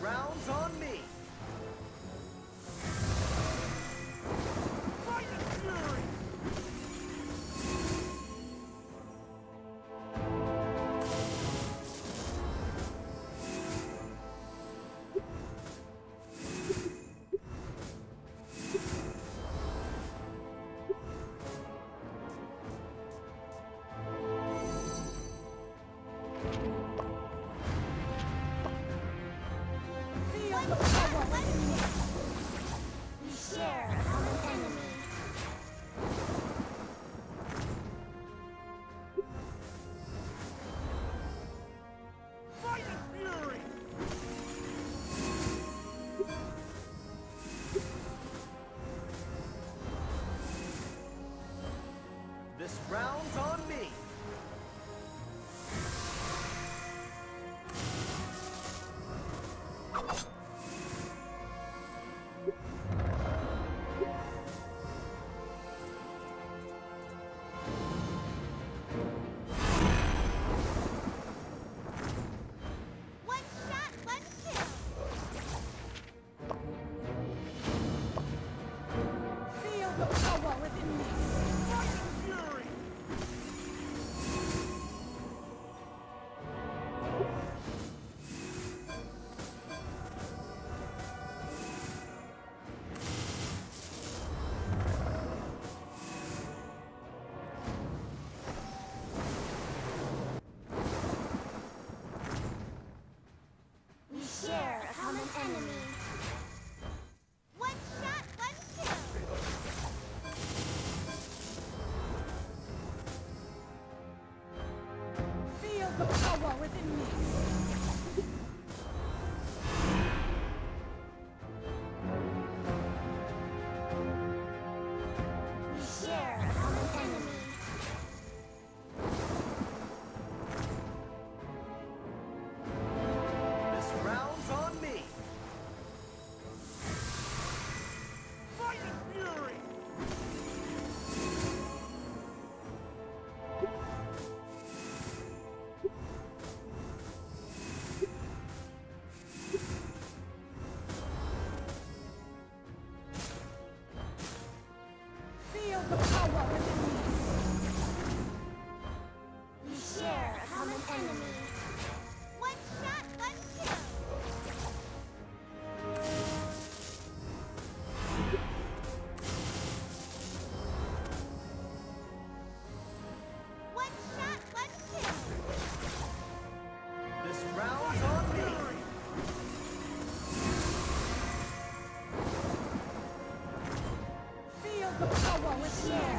Rounds on me. share a common enemy. feel the power I won't share.